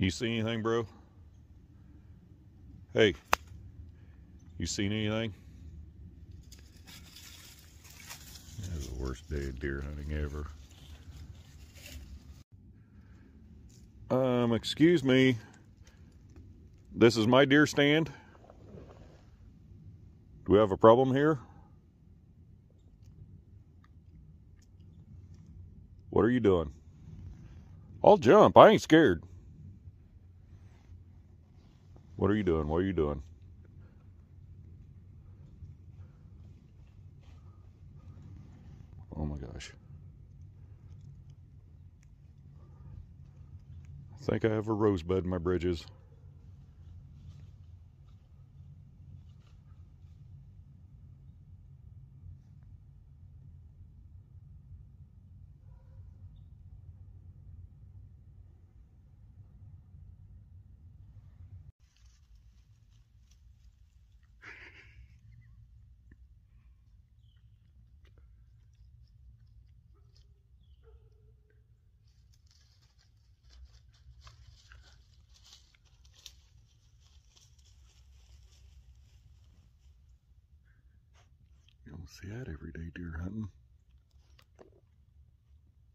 You see anything, bro? Hey, you seen anything? This is the worst day of deer hunting ever. Um, excuse me. This is my deer stand. Do we have a problem here? What are you doing? I'll jump. I ain't scared. What are you doing? What are you doing? Oh my gosh. I think I have a rosebud in my bridges. See that every day deer hunting.